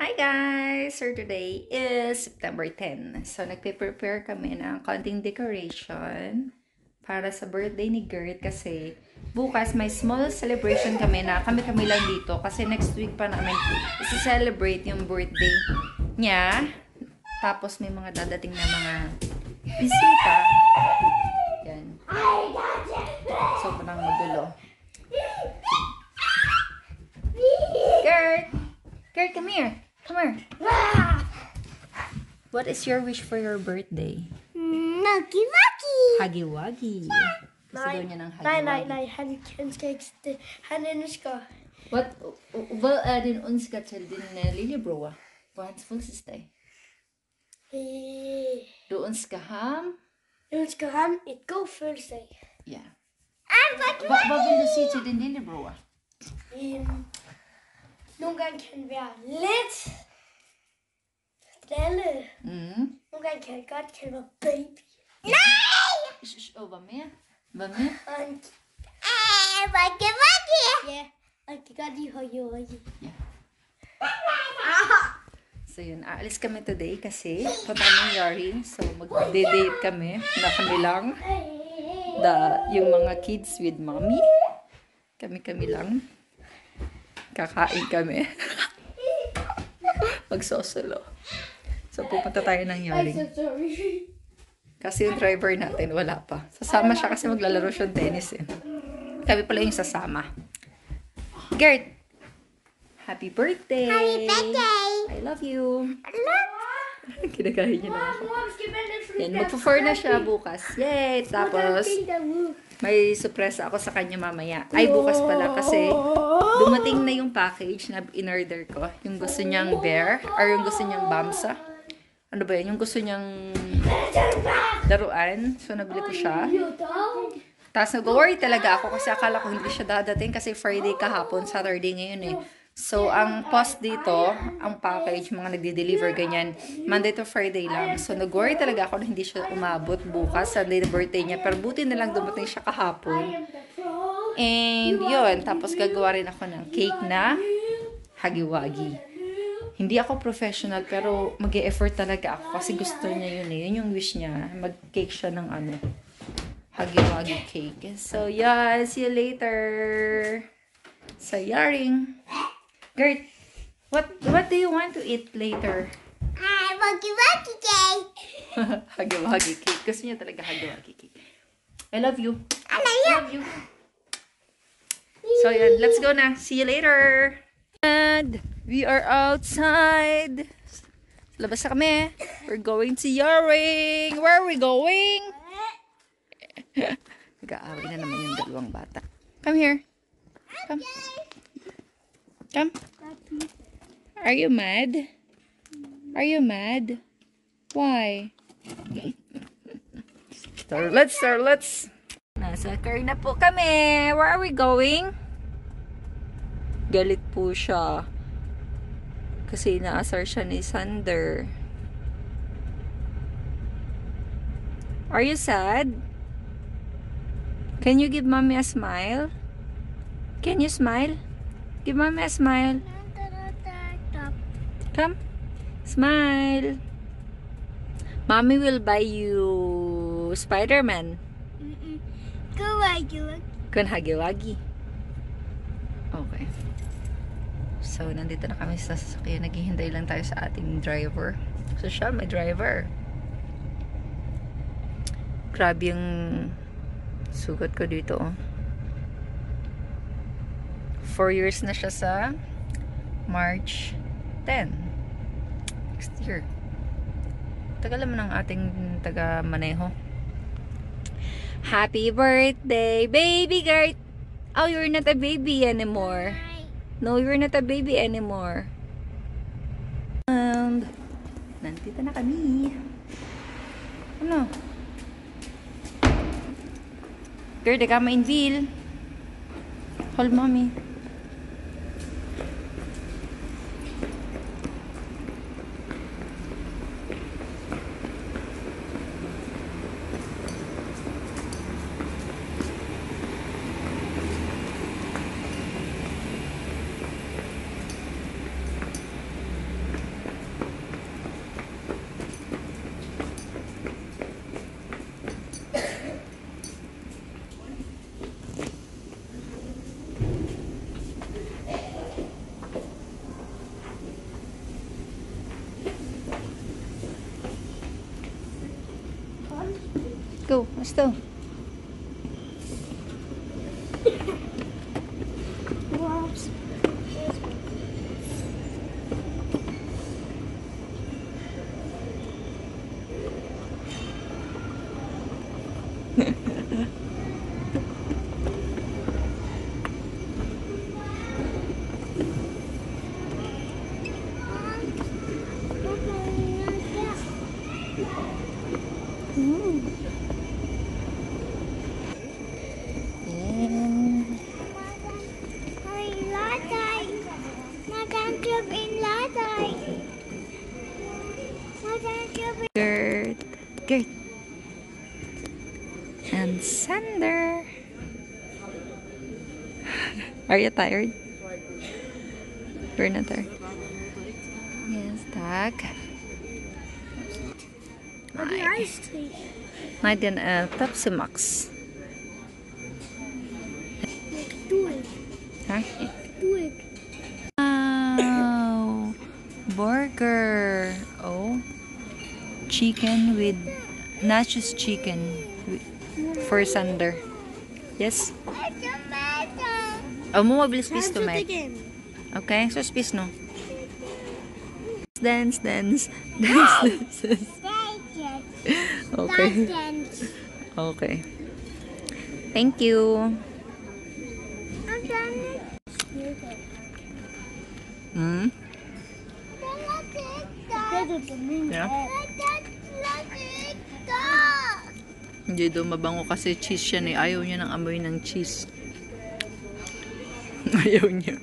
Hi guys! So today is September 10. So nagpe-prepare kami ng konting decoration para sa birthday ni Gert kasi bukas may small celebration kami na kami-kami lang dito kasi next week pa namin isi-celebrate yung birthday niya. Tapos may mga dadating na mga bisita. Yan. So parang magulo. Gert! Gert, come here. Come here. What is your wish for your birthday? Nuggy Wuggy! Hagiwagi. Gusto daw niya ng Nej, nej, hagiwagi. nej, han, han skal ikke... Det, han ønsker... What, hvad er din ønske til din uh, lillebror på hans fødselsdag? Øh, Du ønsker ham? jeg ønsker ham et god fødselsdag. Ja. Ah, Hva, hvad vil du sige til din lillebror? Øhm, nogle gange kan han være lidt... Dalle. Mm. Nogle gange kan han godt kalde mig baby. Sh- Og hvad mere? Hvad mere? Og han... Ah! Ja, og han kan godt lide høje høje. So yun, aalis kami today kasi punta kami ng Yari. So mag-date kami na kami lang. The, yung mga kids with mommy. Kami-kami lang. Kakain kami. Magsosolo. So pupunta tayo ng Yari. I'm so sorry. Kasi yung driver natin wala pa. Sasama siya kasi maglalaro siya ng tennis eh. Kami pala yung sasama. Gert! Happy birthday! Happy birthday! I love you! Kinakain niya na ako. Yan, magpo-four na siya bukas. Yay! Tapos. May surprise ako sa kanya mamaya. Ay, bukas pala kasi dumating na yung package na in-order ko. Yung gusto niyang bear, or yung gusto niyang bamsa. Ano ba yun? Yung gusto niyang laruan. So, nabili ko siya. Tapos nag-worry talaga ako kasi akala ko hindi siya dadating kasi Friday kahapon, Saturday ngayon eh. So, ang post dito, ang package, mga nagde-deliver ganyan, Monday to Friday lang. So, nag-worry talaga ako na hindi siya umabot bukas, Sunday na birthday niya. Pero buti na lang dumating siya kahapon. And yun, tapos gagawa rin ako ng cake na hagiwagi. Hindi ako professional, pero mag effort talaga ako kasi gusto niya yun eh. Yun yung wish niya. Mag-cake siya ng ano, hagiwagi cake. So, yeah, see you later. Sa Yaring. Gert, what what do you want to eat later? Ah, Wuggy Wuggy Day. hagiwagi cake. Gusto niya talaga hagiwagi cake. I love you. I I love you. So, yan. Let's go na. See you later. And we are outside. Labas na kami. We're going to Yaring. Where are we going? Nag-aaway na naman yung dalawang bata. Come here. Come. Come. Are you mad? Are you mad? Why? Starlets, starlets. Nasa car na po kami. Where are we going? Galit po siya. Kasi inaasar siya ni Sander. Are you sad? Can you give mommy a smile? Can you smile? Give mommy a smile. Come. Smile. Mommy will buy you Spider-Man. Go Wuggy Kun hagiwagi. Okay. So, nandito na kami sa sasakyan. Naghihintay lang tayo sa ating driver. So, siya, may driver. Grabe yung sugat ko dito, oh. Four years na siya sa March 10. Next year. Tagal naman ng ating taga-maneho. Happy birthday, baby Gert! Oh, you're not a baby anymore. No, you're not a baby anymore. And, nandito na kami. Ano? Gert, ka ma-inveal. Hold mommy. Go. Let's go. Whoops. And Are you tired? You're not tired. Yes, tak. Wat die ijsstreek. Nej, den är Pepsi Max. Huh? Wow! Oh, burger. Oh. Chicken with nachos chicken wi- for Sander. Yes? Oh, mo mabilis please to again. Okay? So, space no. Dance, dance. Dance, dance, dance. Okay. Okay. Thank you. Hmm? Yeah. Hindi daw mabango kasi cheese siya eh. Ayaw niya ng amoy ng cheese. Ayaw niya.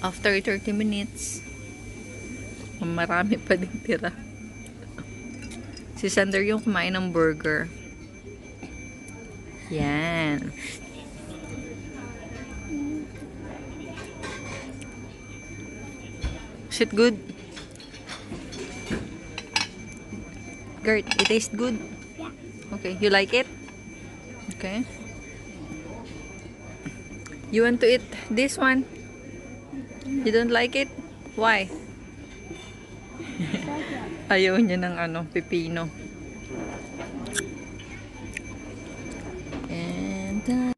After 30 minutes, marami pa din tira. Si Sander yung kumain ng burger. Yan. Is it good? Gert, it tastes good? Okay, you like it? Okay. You want to eat this one? You don't like it? Why? Ayaw niya ng ano, pipino. And, uh,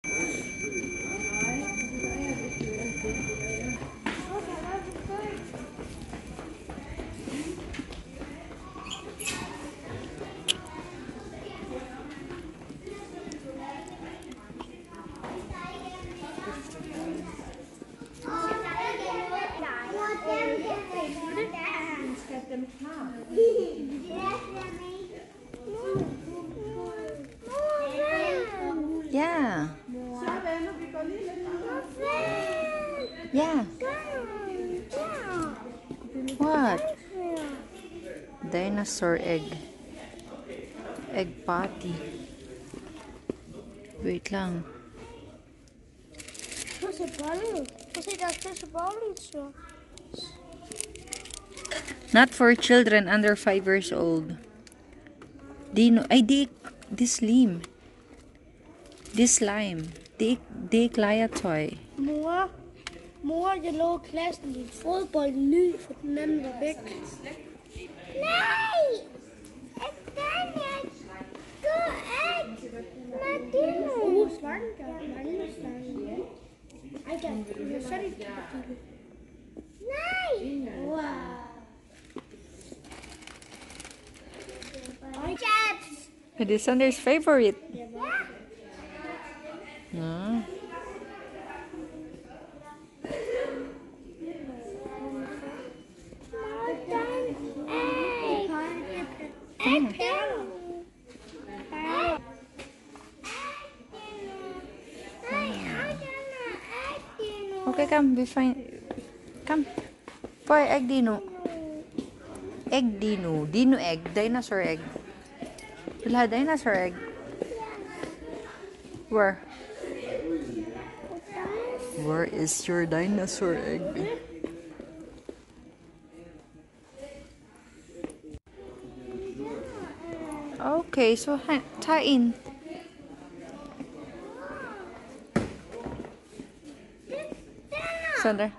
stir egg. Egg patty. Wait lang. Kasi balo. Kasi dati sa balo siya. Not for children under 5 years old. Di no, ay di, di slim. Di slime. Di, di klaya toy. More, more the low class needs football new for member big. Mate, Spanish, good Latino. Oh. I understand. I get it. You're sorry. Nice. Wow. It is Sanders' favorite. Yeah. No. Come. Be fine. Come. Boy, egg dino. Egg dino. Dino egg. Dinosaur egg. Wala, dinosaur egg. Where? Where is your dinosaur egg? Okay, so ha- tain. Sandra?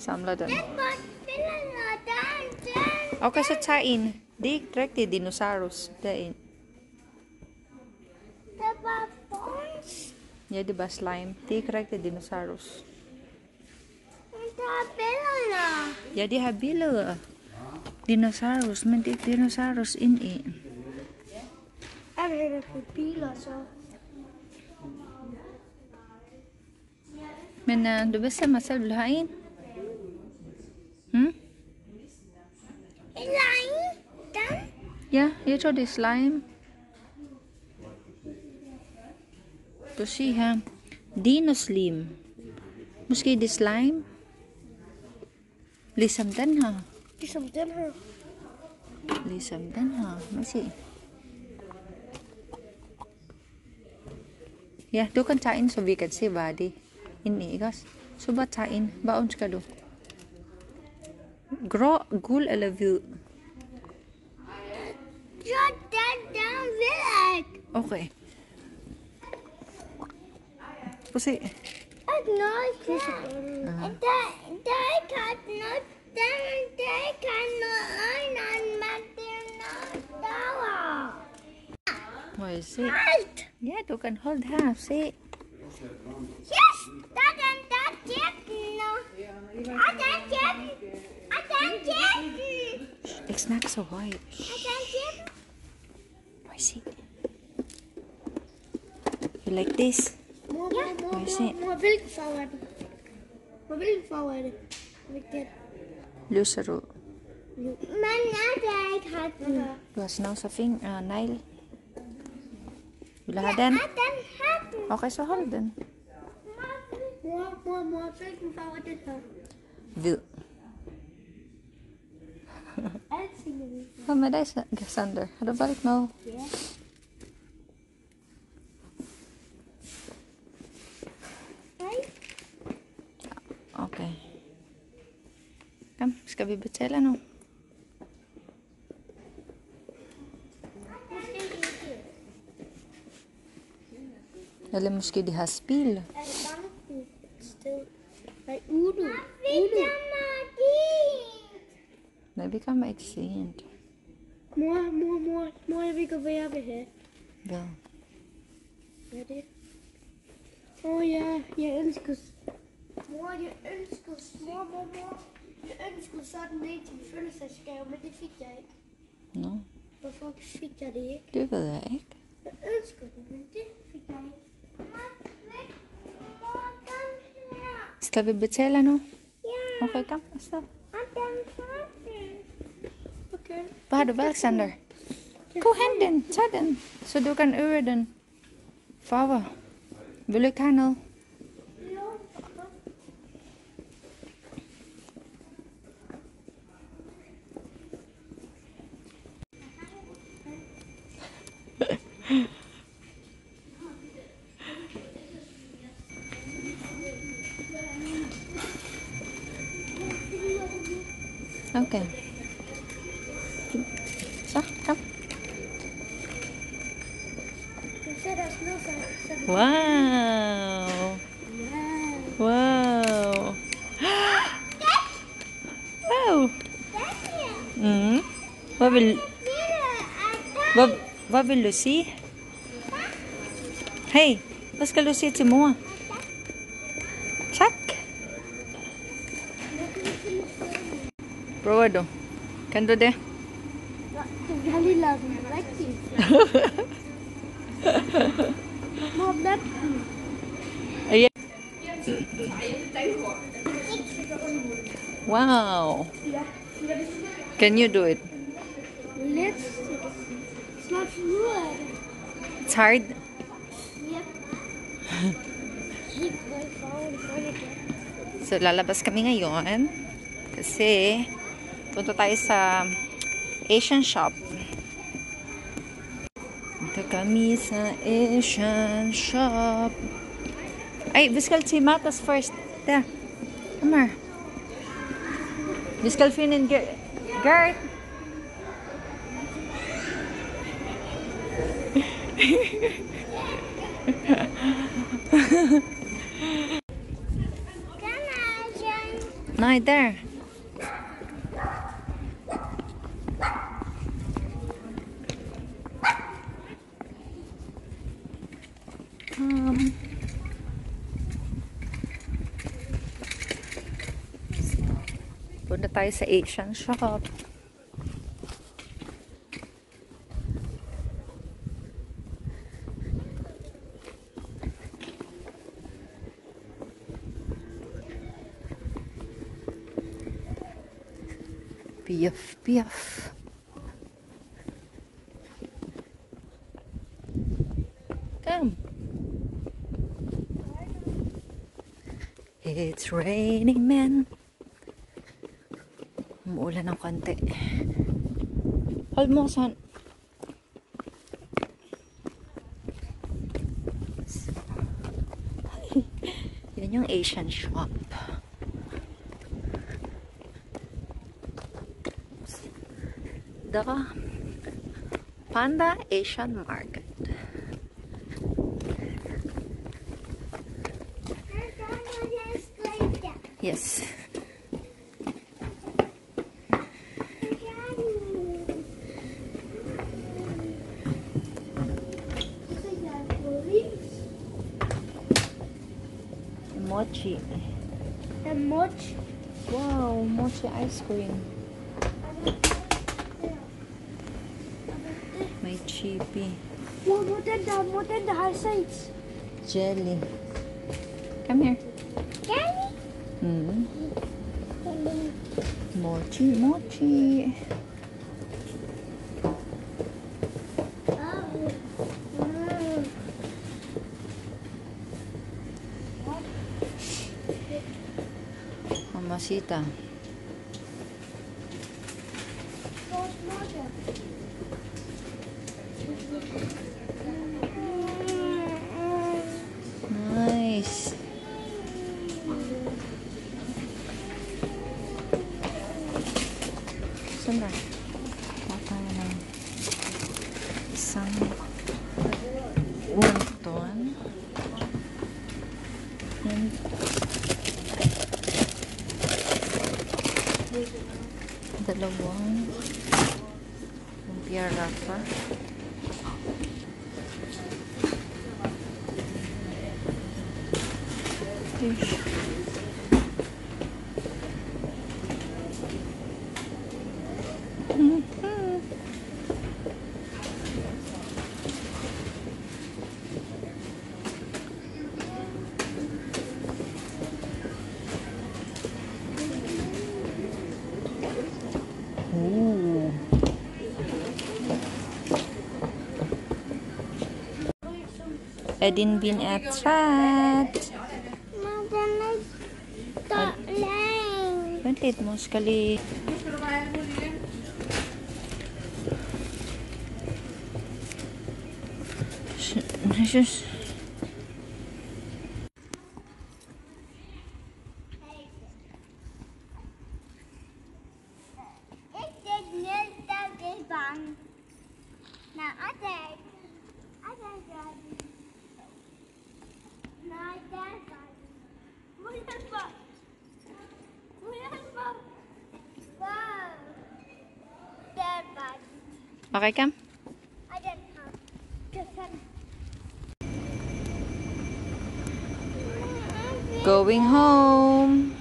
Samla doon. Okay, so cain, Di corrected dinosaurus. Dain. Yeah, di bass slime? Di corrected dinosaurus. Jadi di habila. Dinosaurus. Mendik dinosaurus ini. it. Habila, so. Men uh, du bestemmer selv, vil du have en? Hmm? Lime. Den. Ja, jeg tror det er slime. Du siger her, dinoslim. Måske det er slime. Ligesom den her. Ligesom den her. Ligesom den her. Må se. Ja, du kan tage ind, så vi kan se, hvad det er inde i, ikke også? Tag ind. Hvad ønsker du? Grå, guld eller hvid? Den, den vil ikke. Okay. Prøv at se. Ikke noget der. Der, der er ikke noget. Der, der er ikke noget øjne, men det er noget derovre. Må jeg se? Alt. Ja, du kan holde her. Se. Yes, It's not so white. Where's it? You like this? More, yeah. more, Where's more, it? More building forward. More building forward. Like that. Lucero. Luwas na sa fing, uh, Nile. Lahadan. Okay, so hold on. More, more, more building forward. Hvid. Hvad med dig, Sander? Har du valgt noget? Ja. Hej. Okay. Kom, skal vi betale nu? Måske ikke. Eller måske de har spil? Nej, vi kommer ikke sent. Mor, mor, mor, mor, jeg ved godt, hvad jeg vil have. Hvad? Hvad er det? Åh oh, ja, jeg ønsker... Mor, jeg ønsker... Mor, mor, mor. Jeg ønsker sådan en til fødselsdagsgave, men det fik jeg ikke. Nå, Hvorfor fik jeg det ikke? det ved jeg ikke. Jeg ønsker det, men det fik jeg ikke. Skal vi betale nu? Ja, Okay, kom. Så. We hadden wel zender. Kohenden, zaden. Sudokan uurden. Fawa. Willekanel. Okay. Du sige? Hey, hvad skal du sige til mor? Tak. Prøver du? Kan du det? Vi har lige lavet den rigtig. Mor, net. Ja. Wow. Can you do it? Lidt. Hard. Lidt. So, lalabas kami ngayon kasi punta tayo sa Asian shop. Punta kami sa Asian shop. Ay, vi skal til Matas first. Der. Kom her. Vi skal finde en Ger- Gert. Neither. Um. Punta tayo sa Asian shop. Piaf. Come. It's raining men. Umuulan ng konti. Hold mo, son. Yan yung Asian shop. The Panda Asian Market. Yes. Mochi. And much. Wow, mochi ice cream. Chippy. Wow, more than the, more than the high sides. Jelly. Come here. Daddy? Hmm. Mochi, mochi. Oh. Mm. Mamasita. What's more Nice. Sandra. Baka ng isang wonton. And dalawang hadn't been a threat. Bantit mo sekali. Just... Now, I Okay kam? I don't know. Just fun. Going home.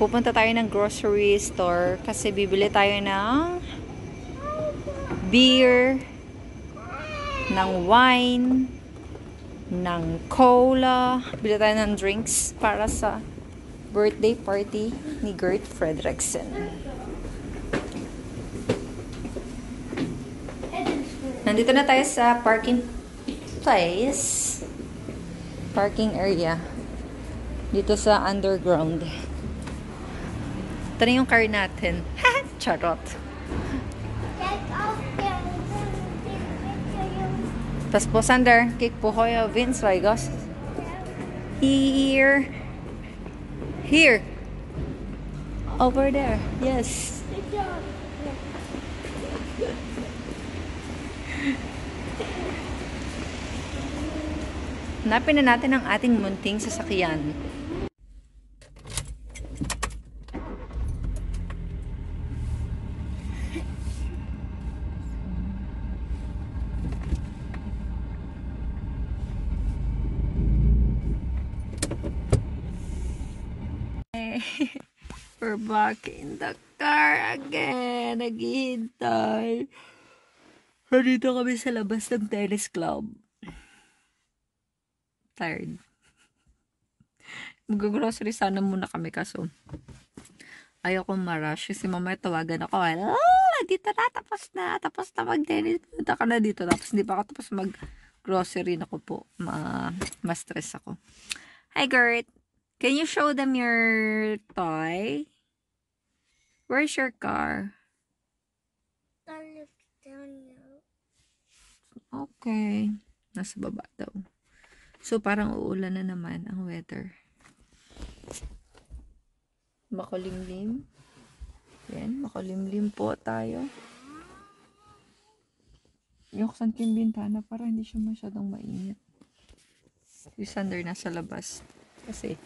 Pupunta tayo ng grocery store kasi bibili tayo ng beer, ng wine, ng cola. Bili tayo ng drinks para sa birthday party ni Gert Fredrickson. Nandito na tayo sa parking place. Parking area. Dito sa underground. Ito na yung car natin. Charot. Tas po, Sander, kik po hoyo Vince Vegas. Here. Here. Over there. Yes. Hanapin na natin ang ating munting sasakyan. Back in the car again. Naghihintay. Nandito kami sa labas ng tennis club. Tired. Mag-grocery sana muna kami kaso ayoko ma-rush kasi mamaya tawagan ako. Ah, dito na, tapos na, tapos na mag-tennis. Punta ka na dito. Tapos hindi pa ako tapos mag-grocery na ko po. Ma ma-stress ako. Hi, Gert. Can you show them your toy? Where's your car? Down now. Okay. Nasa baba daw. So, parang uulan na naman ang weather. Makulimlim. Yan, makulimlim po tayo. Yuksan ko yung bintana para hindi siya masyadong mainit. Si Sander nasa labas. Kasi,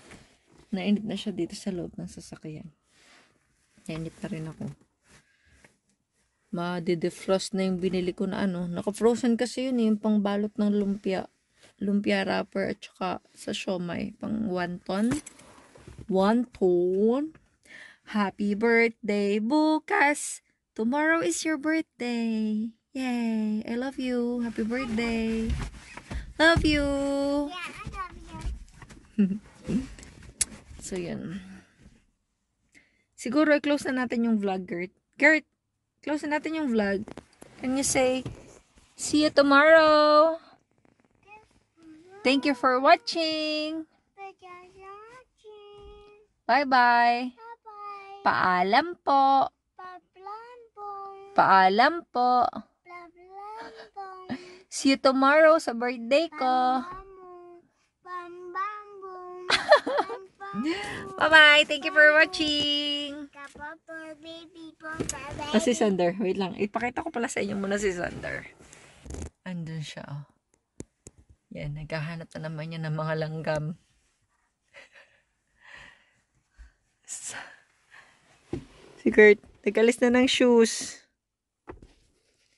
nainit na siya dito sa loob ng sasakyan. Nainit na rin ako. Ma-defrost na yung binili ko na ano. Naka-frozen kasi yun eh, yung pangbalot ng lumpia. Lumpia wrapper at saka sa siomay. Pang wonton. Wonton. Happy birthday bukas. Tomorrow is your birthday. Yay. I love you. Happy birthday. Love you. Yeah, I love you. So, yun. Siguro, i-close na natin yung vlog, Gert. Gert, close na natin yung vlog. Can you say, see you tomorrow? Thank you for watching. Bye-bye. Bye-bye. Paalam po. Paalam po. See you tomorrow sa birthday ko. Bye-bye. Thank you for watching. Ah, si Sander. Wait lang. Ipakita ko pala sa inyo muna si Sander. Andun siya, oh. Yan, naghahanap na naman niya ng mga langgam. si Kurt, nagalis na ng shoes.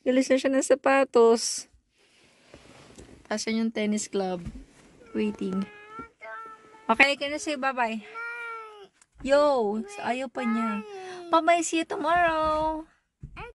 Nagalis na siya ng sapatos. Yun yung tennis club. Waiting. Okay, can you say bye-bye? Yo, ayaw pa niya. Bye-bye, see you tomorrow.